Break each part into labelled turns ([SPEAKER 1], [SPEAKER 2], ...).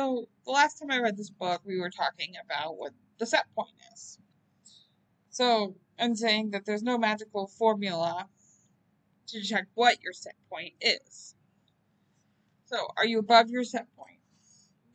[SPEAKER 1] So, the last time I read this book, we were talking about what the set point is. So, I'm saying that there's no magical formula to check what your set point is. So, are you above your set point?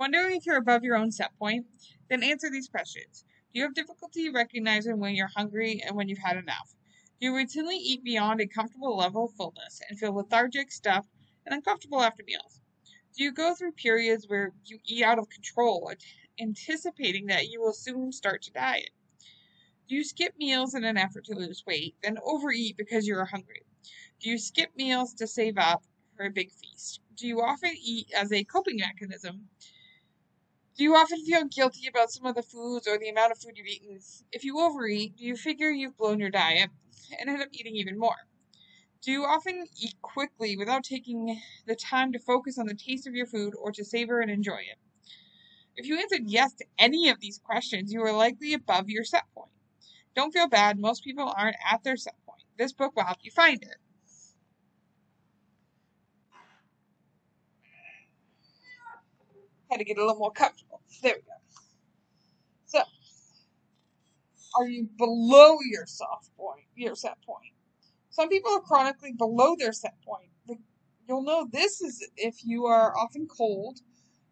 [SPEAKER 1] Wondering if you're above your own set point? Then answer these questions. Do you have difficulty recognizing when you're hungry and when you've had enough? Do you routinely eat beyond a comfortable level of fullness and feel lethargic, stuffed, and uncomfortable after meals? Do you go through periods where you eat out of control, anticipating that you will soon start to diet? Do you skip meals in an effort to lose weight, then overeat because you are hungry? Do you skip meals to save up for a big feast? Do you often eat as a coping mechanism? Do you often feel guilty about some of the foods or the amount of food you've eaten? If you overeat, do you figure you've blown your diet and end up eating even more? Do you often eat quickly without taking the time to focus on the taste of your food or to savor and enjoy it? If you answered yes to any of these questions, you are likely above your set point. Don't feel bad, most people aren't at their set point. This book will help you find it. Had to get a little more comfortable. There we go. So, are you below your soft point, your set point? Some people are chronically below their set point. You'll know this is if you are often cold,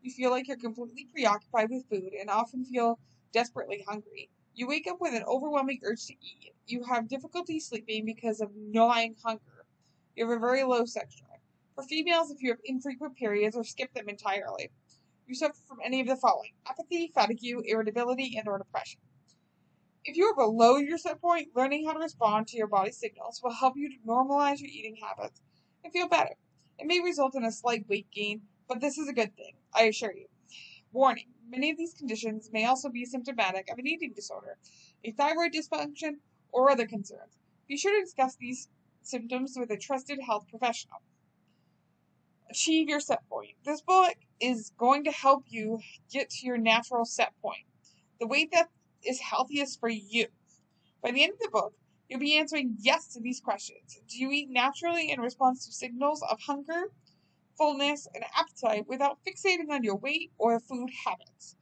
[SPEAKER 1] you feel like you're completely preoccupied with food, and often feel desperately hungry. You wake up with an overwhelming urge to eat. You have difficulty sleeping because of gnawing hunger. You have a very low sex drive. For females, if you have infrequent periods or skip them entirely, you suffer from any of the following apathy, fatigue, irritability, and or depression. If you are below your set point, learning how to respond to your body's signals will help you to normalize your eating habits and feel better. It may result in a slight weight gain, but this is a good thing, I assure you. Warning many of these conditions may also be symptomatic of an eating disorder, a thyroid dysfunction, or other concerns. Be sure to discuss these symptoms with a trusted health professional. Achieve your set point. This book is going to help you get to your natural set point, the weight that is healthiest for you. By the end of the book, you'll be answering yes to these questions. Do you eat naturally in response to signals of hunger, fullness, and appetite without fixating on your weight or food habits?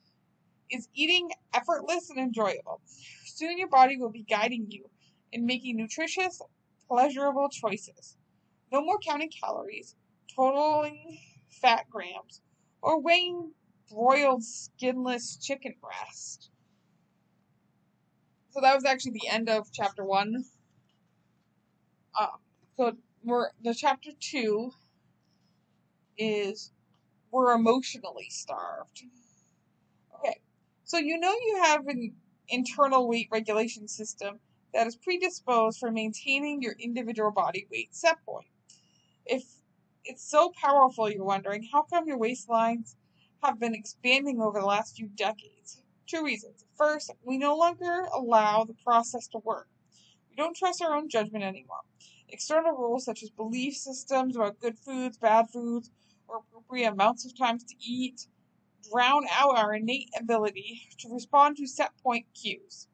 [SPEAKER 1] Is eating effortless and enjoyable? Soon your body will be guiding you in making nutritious, pleasurable choices. No more counting calories, totaling fat grams, or weighing broiled skinless chicken breast. So that was actually the end of chapter one. Um, so we're the chapter two is we're emotionally starved. Okay, so you know you have an internal weight regulation system that is predisposed for maintaining your individual body weight set point. If it's so powerful, you're wondering how come your waistlines have been expanding over the last few decades? Two reasons. First, we no longer allow the process to work. We don't trust our own judgment anymore. External rules such as belief systems about good foods, bad foods, or appropriate amounts of times to eat drown out our innate ability to respond to set point cues.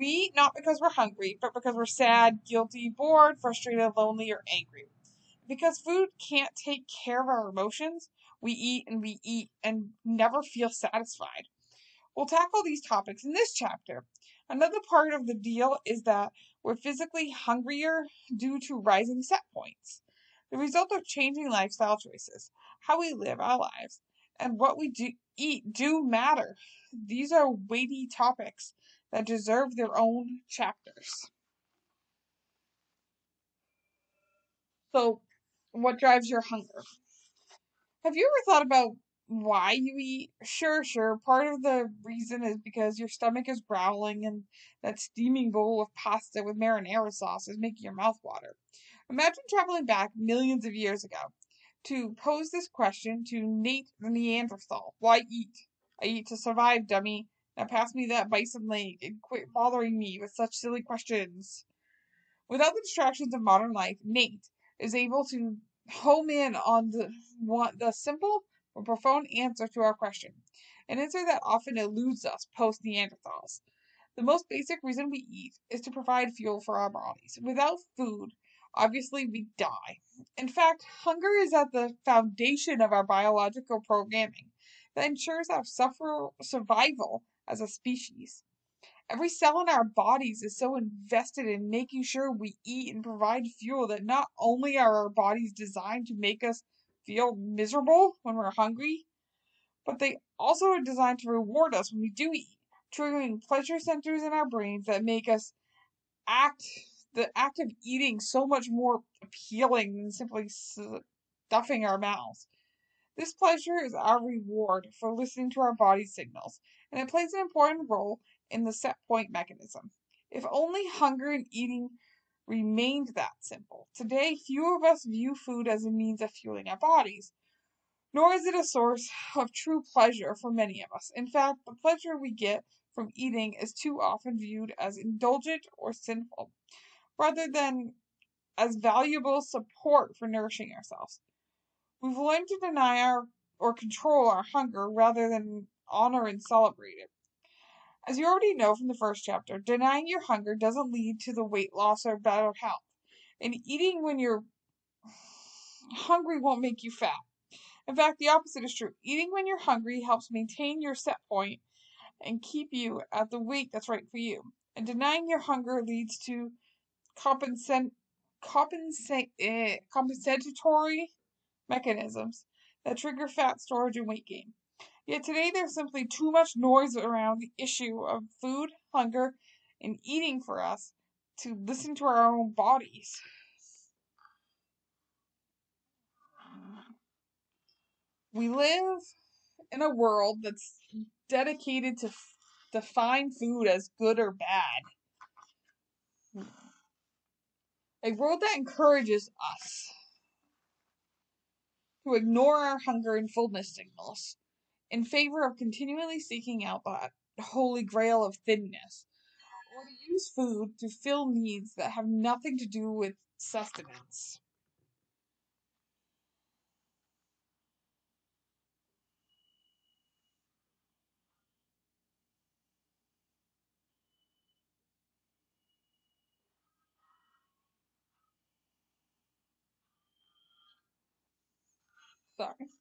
[SPEAKER 1] We eat not because we're hungry, but because we're sad, guilty, bored, frustrated, lonely, or angry. Because food can't take care of our emotions, we eat and we eat and never feel satisfied. We'll tackle these topics in this chapter. Another part of the deal is that we're physically hungrier due to rising set points. The result of changing lifestyle choices, how we live our lives, and what we do eat do matter. These are weighty topics that deserve their own chapters. So, what drives your hunger? Have you ever thought about why you eat? Sure, sure. Part of the reason is because your stomach is growling and that steaming bowl of pasta with marinara sauce is making your mouth water. Imagine traveling back millions of years ago to pose this question to Nate the Neanderthal. Why eat? I eat to survive, dummy. Now pass me that bison leg and quit bothering me with such silly questions. Without the distractions of modern life, Nate is able to home in on the the simple but profound answer to our question, an answer that often eludes us post Neanderthals. The most basic reason we eat is to provide fuel for our bodies. Without food, obviously we die. In fact, hunger is at the foundation of our biological programming that ensures our suffer- survival as a species. Every cell in our bodies is so invested in making sure we eat and provide fuel that not only are our bodies designed to make us feel miserable when we're hungry, but they also are designed to reward us when we do eat, triggering pleasure centers in our brains that make us act the act of eating so much more appealing than simply stuffing our mouths. This pleasure is our reward for listening to our body's signals, and it plays an important role in the set point mechanism. If only hunger and eating remained that simple. Today, few of us view food as a means of fueling our bodies, nor is it a source of true pleasure for many of us. In fact, the pleasure we get from eating is too often viewed as indulgent or sinful, rather than as valuable support for nourishing ourselves. We've learned to deny our or control our hunger rather than honor and celebrate it. As you already know from the first chapter, denying your hunger doesn't lead to the weight loss or better health. And eating when you're hungry won't make you fat. In fact, the opposite is true. Eating when you're hungry helps maintain your set point and keep you at the weight that's right for you. And denying your hunger leads to compensate, eh, compensatory mechanisms that trigger fat storage and weight gain. Yet today there's simply too much noise around the issue of food, hunger, and eating for us to listen to our own bodies. We live in a world that's dedicated to define food as good or bad. A world that encourages us to ignore our hunger and fullness signals in favor of continually seeking out that holy grail of thinness, or to use food to fill needs that have nothing to do with sustenance. Sorry.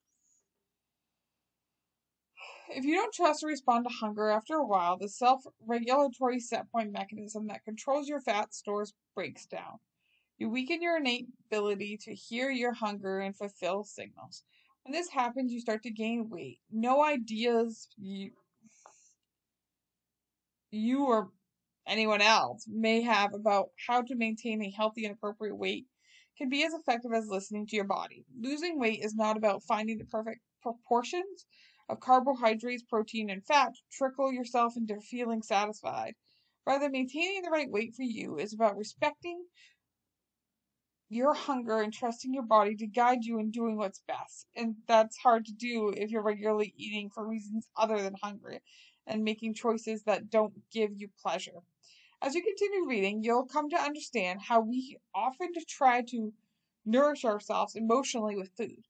[SPEAKER 1] If you don't trust or respond to hunger after a while, the self regulatory set point mechanism that controls your fat stores breaks down. You weaken your innate ability to hear your hunger and fulfill signals. When this happens, you start to gain weight. No ideas you, you or anyone else may have about how to maintain a healthy and appropriate weight can be as effective as listening to your body. Losing weight is not about finding the perfect proportions of carbohydrates, protein, and fat trickle yourself into feeling satisfied. Rather, maintaining the right weight for you is about respecting your hunger and trusting your body to guide you in doing what's best. And that's hard to do if you're regularly eating for reasons other than hunger and making choices that don't give you pleasure. As you continue reading, you'll come to understand how we often try to nourish ourselves emotionally with food.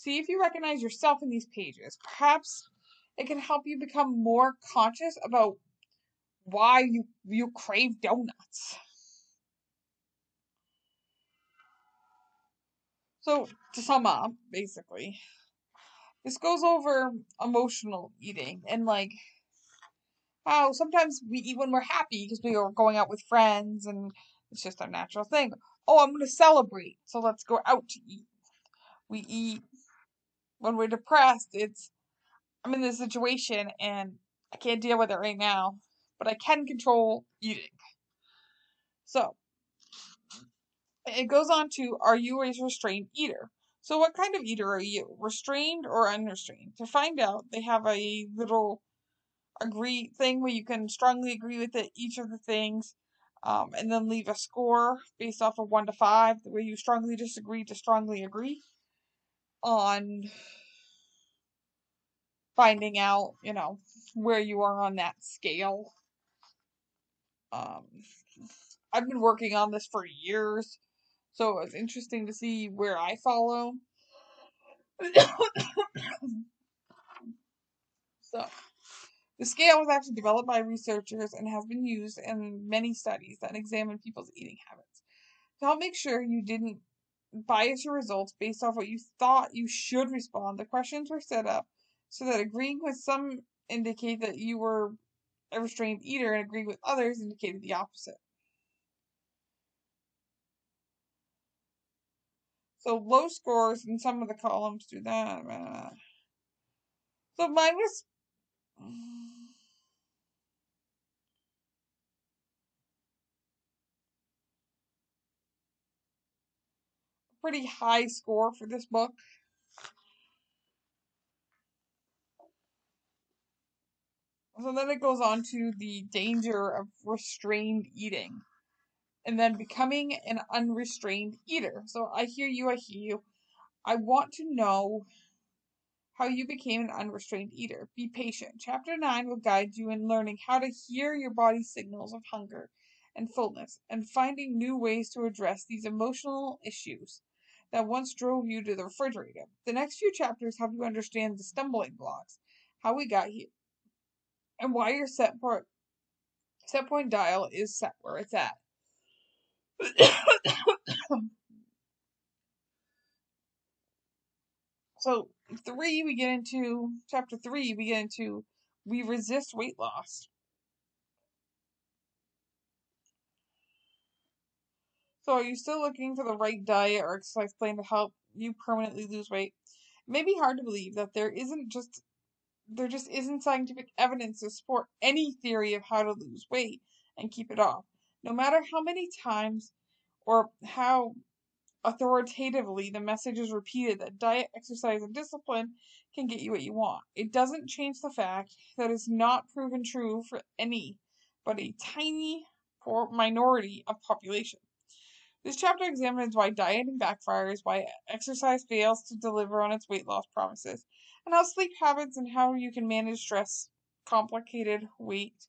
[SPEAKER 1] See if you recognize yourself in these pages. Perhaps it can help you become more conscious about why you, you crave donuts. So, to sum up, basically, this goes over emotional eating and like how sometimes we eat when we're happy because we are going out with friends and it's just a natural thing. Oh, I'm going to celebrate, so let's go out to eat. We eat when we're depressed, it's I'm in this situation and I can't deal with it right now, but I can control eating. So it goes on to Are you a restrained eater? So, what kind of eater are you? Restrained or unrestrained? To find out, they have a little agree thing where you can strongly agree with it, each of the things, um, and then leave a score based off of one to five, where you strongly disagree to strongly agree on finding out, you know, where you are on that scale. Um, I've been working on this for years, so it was interesting to see where I follow. so, the scale was actually developed by researchers and has been used in many studies that examine people's eating habits. To help make sure you didn't bias your results based off what you thought you should respond, the questions were set up So that agreeing with some indicate that you were a restrained eater and agreeing with others indicated the opposite. So low scores in some of the columns do that. So mine was pretty high score for this book. So then it goes on to the danger of restrained eating and then becoming an unrestrained eater. So I hear you, I hear you. I want to know how you became an unrestrained eater. Be patient. Chapter 9 will guide you in learning how to hear your body's signals of hunger and fullness and finding new ways to address these emotional issues that once drove you to the refrigerator. The next few chapters help you understand the stumbling blocks, how we got here, and why your set point set point dial is set where it's at. so three we get into chapter three we get into we resist weight loss. So are you still looking for the right diet or exercise plan to help you permanently lose weight? It may be hard to believe that there isn't just there just isn't scientific evidence to support any theory of how to lose weight and keep it off. No matter how many times or how authoritatively the message is repeated that diet, exercise, and discipline can get you what you want. It doesn't change the fact that it's not proven true for any but a tiny poor minority of population. This chapter examines why dieting backfires, why exercise fails to deliver on its weight loss promises, and how sleep habits and how you can manage stress complicated weight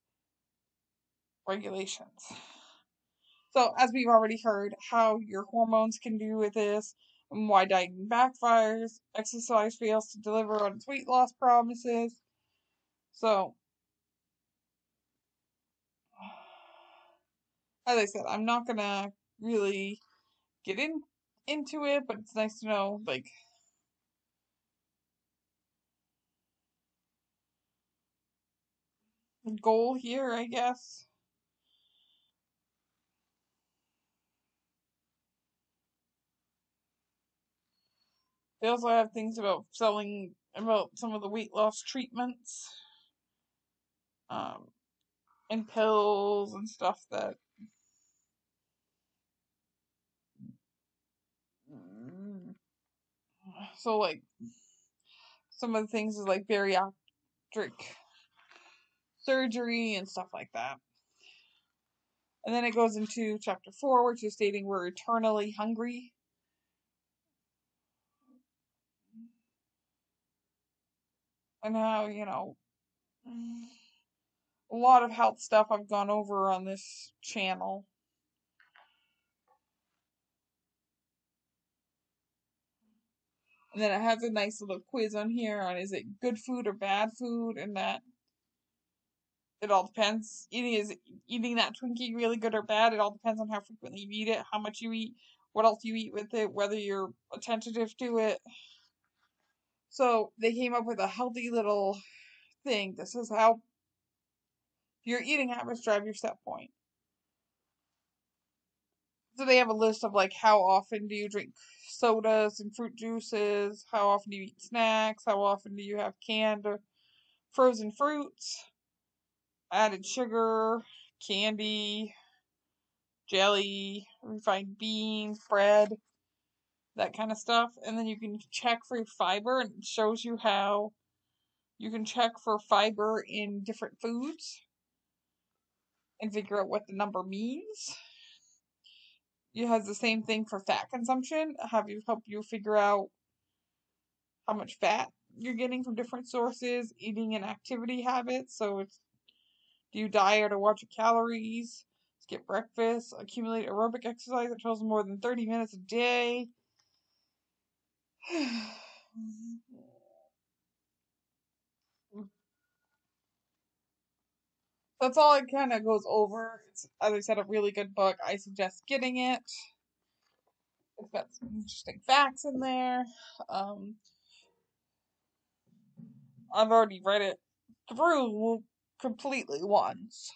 [SPEAKER 1] regulations. So, as we've already heard, how your hormones can do with this, and why dieting backfires, exercise fails to deliver on its weight loss promises. So, as I said, I'm not gonna really get in into it, but it's nice to know like goal here, I guess. They also have things about selling about some of the weight loss treatments, um, and pills and stuff that so like some of the things is like bariatric surgery and stuff like that. And then it goes into chapter four, which is stating we're eternally hungry. And how, you know, a lot of health stuff I've gone over on this channel. And then it has a nice little quiz on here on is it good food or bad food, and that it all depends. Eating is eating that Twinkie really good or bad? It all depends on how frequently you eat it, how much you eat, what else you eat with it, whether you're attentive to it. So they came up with a healthy little thing. This is how your eating habits drive your set point. So they have a list of like how often do you drink sodas and fruit juices, how often do you eat snacks, how often do you have canned or frozen fruits, added sugar, candy, jelly, refined beans, bread, that kind of stuff. And then you can check for fiber and it shows you how you can check for fiber in different foods and figure out what the number means. It has the same thing for fat consumption. Have you help you figure out how much fat you're getting from different sources, eating and activity habits. So it's do you diet or watch your calories? Skip breakfast, accumulate aerobic exercise that travels more than 30 minutes a day. Mm-hmm. That's all it kind of goes over. It's, as I said, a really good book. I suggest getting it. It's got some interesting facts in there. Um, I've already read it through completely once.